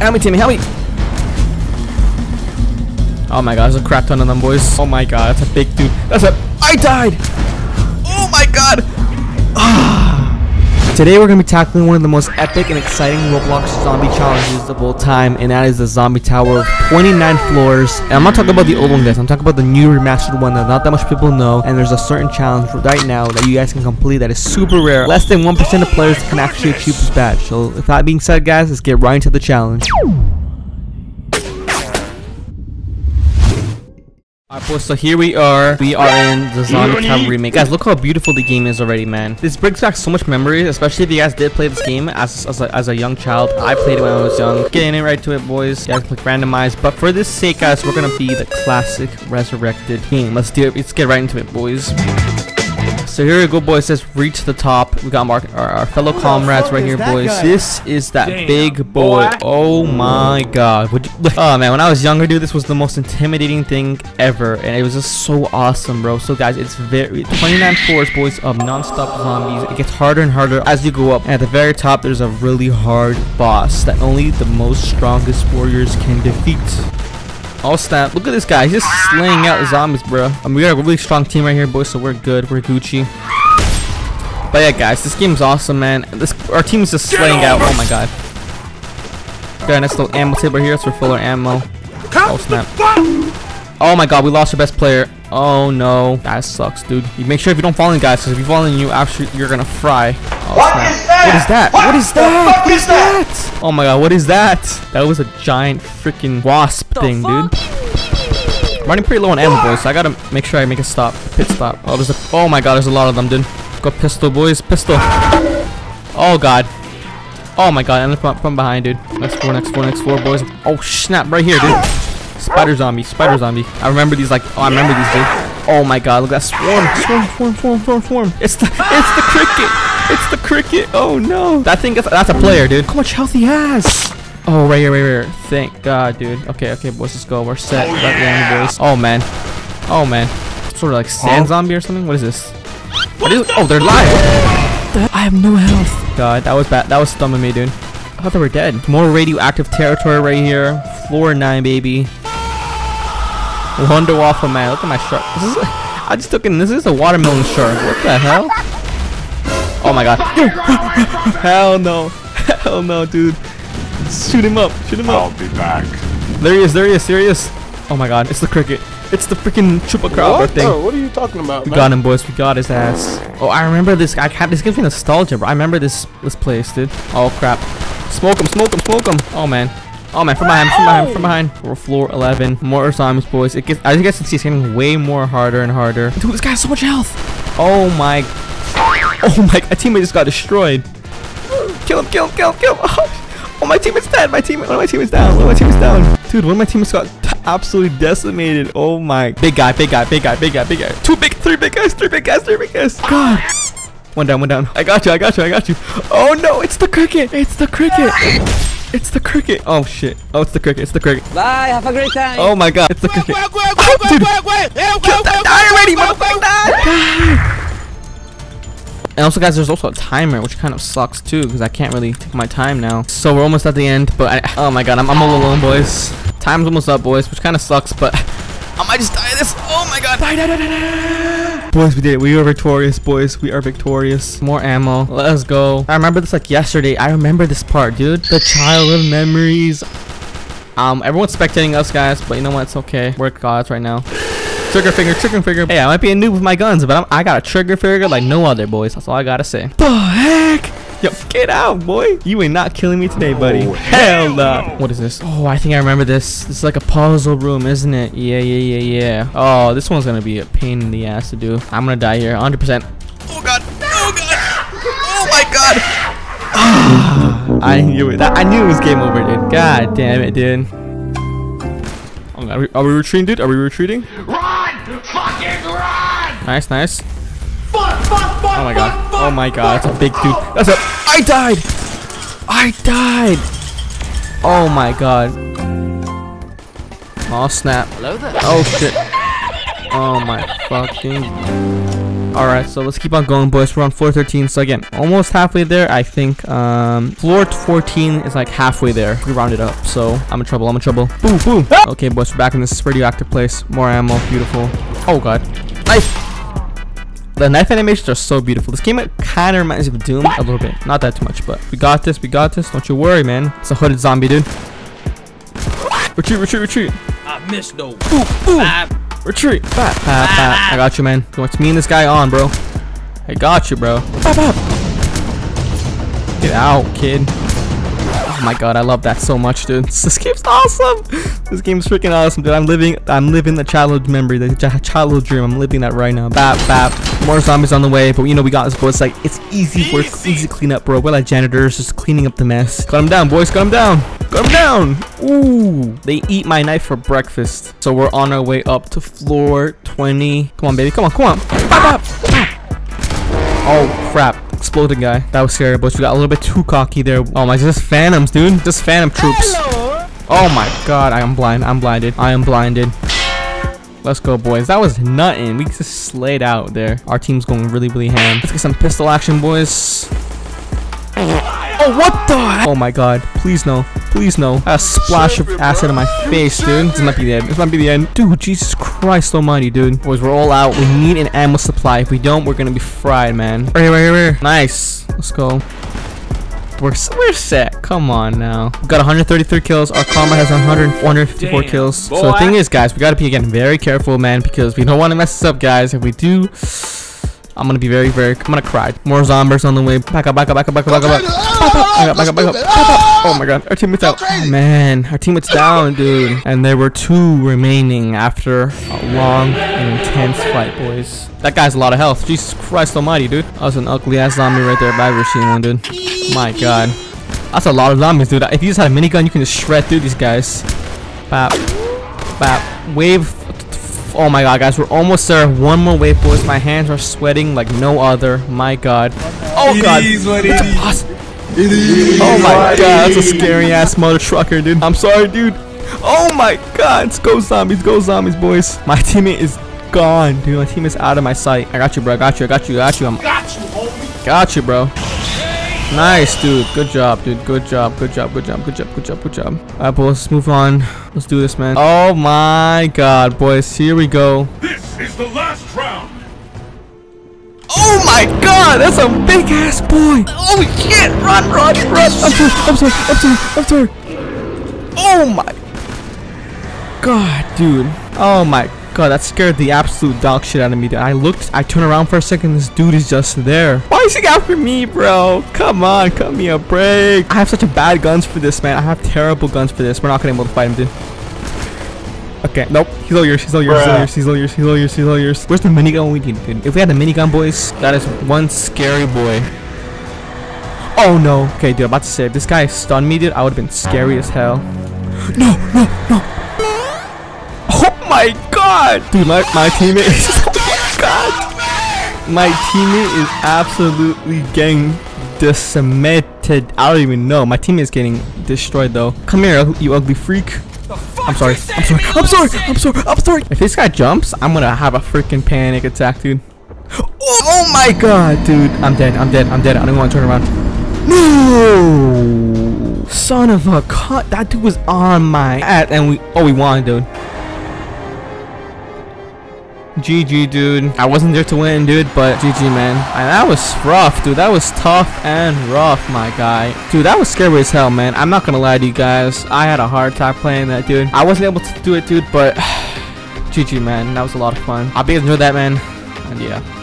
help me, Timmy, help me. Oh my god, there's a crap ton of them, boys. Oh my god, that's a big dude. That's a... I died! Oh my god! Ah. Today we're going to be tackling one of the most epic and exciting Roblox zombie challenges of all time, and that is the zombie tower of 29 floors. And I'm not talking about the old one, guys. I'm talking about the new remastered one that not that much people know. And there's a certain challenge right now that you guys can complete that is super rare. Less than 1% of players can actually achieve this badge. So with that being said, guys, let's get right into the challenge. Alright boys, so here we are. We are in the Zombie Tower remake. Guys, look how beautiful the game is already, man. This brings back so much memories, especially if you guys did play this game as, as, a, as a young child. I played it when I was young. Getting it right to it, boys. You guys click randomize. But for this sake, guys, we're gonna be the classic resurrected game. Let's do it. Let's get right into it, boys. So here we go, boys. Let's reach the top. We got our, our, our fellow comrades right here, boys. Guy? This is that Damn, big boy. boy. Oh my god. You, oh man, when I was younger, dude, this was the most intimidating thing ever, and it was just so awesome, bro. So guys, it's very 29 floors, boys, of non-stop zombies. It gets harder and harder as you go up. And at the very top, there's a really hard boss that only the most strongest warriors can defeat. Oh snap, look at this guy. He's just slaying out zombies, bro. I mean, we got a really strong team right here, boys, so we're good. We're Gucci. But yeah, guys, this game's awesome, man. This Our team is just slaying out. Oh my god. Got a nice little ammo table here, so we're full of ammo. Oh snap. Oh my god, we lost our best player. Oh no, that sucks, dude. You make sure if you don't fall in, guys, because if you fall in, you actually you're gonna fry. Oh, snap. Is that? What is that? What, what is that? What is that? that? Oh my god, what is that? That was a giant freaking wasp the thing, fuck? dude. running pretty low on ammo, boys. So I gotta make sure I make a stop, pit stop. Oh, there's a. Oh my god, there's a lot of them, dude. Go pistol, boys, pistol. Oh god. Oh my god, and from, from behind, dude. Next four, next four, next four, boys. Oh snap, right here, dude. Spider zombie, spider zombie. I remember these like, oh, I remember these, dude. Oh my god, look at that swarm, swarm, swarm, swarm, swarm, swarm. It's the, it's the cricket. It's the cricket. Oh no. That thing, that's, that's a player, dude. How much health he has. Oh, right here, right here. Thank God, dude. Okay, okay, boys, let's go. We're set. Oh, yeah. boys. Oh, man. Oh, man. Sort of like sand zombie or something. What is this? What is? Oh, they're live. I have no health. God, that was bad. That was stumbling me, dude. I thought they were dead. More radioactive territory right here. Floor 9, baby. Wonder Waffle Man. Look at my shark. This is, I just took in. This is a watermelon shark. What the hell? Oh my god. hell no. Hell no, dude. Shoot him up. Shoot him up. I'll be back. There he is. There he is. Serious. Oh my god. It's the cricket. It's the freaking chupacabra thing. Oh, what are you talking about? We man? got him, boys. We got his ass. Oh, I remember this. I had this gives me nostalgia, bro. I remember this this place, dude. Oh crap. Smoke him. Smoke him. Smoke him. Oh man. Oh man, from behind, from behind, from behind. We're floor 11. More zombies, boys. It gets, as you guys can see, it's getting way more harder and harder. Dude, this guy has so much health. Oh my. Oh my, a teammate just got destroyed. Kill him, kill him, kill him, kill him. Oh, my teammate's dead. My teammate, one of my teammates down. One of my teammates down. Dude, one of my teammates got absolutely decimated. Oh my. Big guy, big guy, big guy, big guy, big guy. Two big, three big guys, three big guys, three big guys. God. One down, one down. I got you, I got you, I got you. Oh no, it's the cricket. It's the cricket. It's the cricket. Oh shit. Oh, it's the cricket. It's the cricket. Bye. Have a great time. Oh my god. It's the cricket. Wait. Kill that. Die already, motherfucker. Die. And also, guys, there's also a timer, which kind of sucks too, because I can't really take my time now. So we're almost at the end, but I, oh my god, I'm, I'm all alone, boys. Time's almost up, boys, which kind of sucks, but I might just die this. Oh my god. Die, die, die. Boys, we did it. We are victorious, boys. We are victorious. More ammo. Let's go. I remember this like yesterday. I remember this part, dude. The childhood memories. Um, everyone's spectating us, guys, but you know what? It's okay. We're gods right now. Trigger finger, trigger finger. Hey, I might be a noob with my guns, but I'm, I got a trigger finger like no other, boys. That's all I gotta say. The heck? Yo, get out, boy. You ain't not killing me today, buddy. Oh, hell no. What is this? Oh, I think I remember this. This is like a puzzle room, isn't it? Yeah, yeah, yeah, yeah. Oh, this one's gonna be a pain in the ass to do. I'm gonna die here, 100%. Oh, God. Oh, God. Oh, my God. I knew it. I knew it was game over, dude. God damn it, dude. Oh, are, we, are we retreating, dude? Are we retreating? Run! Fucking run! Nice, nice. Oh my god. Oh my god. That's a big dude. That's a. I died. I died. Oh my god. Oh snap. Hello there. Oh shit. Oh my fucking. Alright, so let's keep on going, boys. We're on floor 13. So again, almost halfway there, I think. Um, floor 14 is like halfway there. We rounded up. So I'm in trouble. I'm in trouble. Boom, boom. Okay, boys, we're back in this radioactive place. More ammo. Beautiful. Oh, God. Knife. The knife animations are so beautiful. This game kind of reminds me of Doom a little bit. Not that too much, but we got this. We got this. Don't you worry, man. It's a hooded zombie, dude. Retreat, retreat, retreat. I missed though. Boom, boom. Retreat. I got you, man. It's me and this guy on, bro. I got you, bro. Get out, kid. Oh my god, I love that so much, dude. This game's awesome. This game's freaking awesome, dude. I'm living, I'm living the childhood memory, the childhood dream. I'm living that right now. Bap, bap. More zombies on the way, but you know we got this, boy. It's like it's easy work, easy clean up, bro. We're like janitors, just cleaning up the mess. Cut him down, boys. Cut him down. Cut him down. Ooh, they eat my knife for breakfast. So we're on our way up to floor 20. Come on, baby. Come on, come on. Bap, bap. Oh crap exploding guy. That was scary, but we got a little bit too cocky there. Oh my, just phantoms, dude. Just phantom troops. Hello. Oh my god, I am blind. I'm blinded. I am blinded. Let's go, boys. That was nothing. We just slayed out there. Our team's going really, really ham. Let's get some pistol action, boys. Oh, what the? Oh my god. Please no. Please no. A splash of acid in my face, dude. This might be the end. This might be the end. Dude, Jesus Christ almighty, dude. Boys, we're all out. We need an ammo supply. If we don't, we're gonna be fried, man. Right here, right here, right here. Nice. Let's go. We're, we're set. Come on now. We got 133 kills. Our karma has 100, 154 Damn, kills. Boy. So the thing is, guys, we gotta be again very careful, man, because we don't want to mess this up, guys. If we do, I'm gonna be very, very. I'm gonna cry. More zombies on the way. Back up, back up, back up, back up, back up. Back up, back up, back up, back up. Oh my god, our teammates out. Oh, man, our teammates down, dude. And there were two remaining after a long and intense fight, boys. That guy's a lot of health. Jesus Christ Almighty, dude. That was an ugly ass zombie right there. If ever seen one, dude. My god, that's a lot of zombies, dude. If you just had a minigun, you can just shred through these guys. Bap, bap. Wave Oh my god, guys, we're almost there. One more wave, boys. My hands are sweating like no other. My god. Oh god. It is what it is. It is oh my god, that's a scary ass mother trucker, dude. I'm sorry, dude. Oh my god. Let's go zombies. Go zombies, boys. My teammate is gone, dude. My team is out of my sight. I got you, bro. I got you. I got you. I got you. I'm got you, homie. Got you, bro. Nice, dude. Good job, dude. Good job. Good job. Good job. Good job. Good job. Good job. All right, boys. Let's move on. Let's do this, man. Oh my God, boys. Here we go. This is the last round. Oh my God, that's a big ass boy. Oh shit! Run, run, run. I'm sorry. I'm sorry. I'm sorry. I'm sorry. Oh my God, dude. Oh my god, that scared the absolute dog shit out of me. Dude. I looked, I turned around for a second, this dude is just there. Why is he after me, bro? Come on, cut me a break. I have such a bad guns for this, man. I have terrible guns for this. We're not gonna be able to fight him, dude. Okay, nope. He's all yours. He's all yours. He's all yours. He's all yours. He's all yours. He's all yours. Where's the minigun we need, dude? If we had the minigun, boys, that is one scary boy. Oh no. Okay, dude, I'm about to say, if this guy stunned me, dude, I would have been scary as hell. No, no, no Oh my god! Dude, my, my teammate is... oh my god! My teammate is absolutely getting decimated. I don't even know. My teammate is getting destroyed though. Come here, you ugly freak. I'm sorry. I'm sorry. I'm sorry. I'm sorry. I'm sorry. If this guy jumps, I'm gonna have a freaking panic attack, dude. Oh, oh my god, dude. I'm dead. I'm dead. I'm dead. I don't want to turn around. No! Son of a cut. That dude was on my ass, and we. Oh, we won, dude. GG, dude. I wasn't there to win, dude, but GG, man. And that was rough, dude. That was tough and rough, my guy. Dude, that was scary as hell, man. I'm not gonna lie to you guys. I had a hard time playing that, dude. I wasn't able to do it, dude, but GG, man. That was a lot of fun. I hope you enjoyed that, man. And yeah.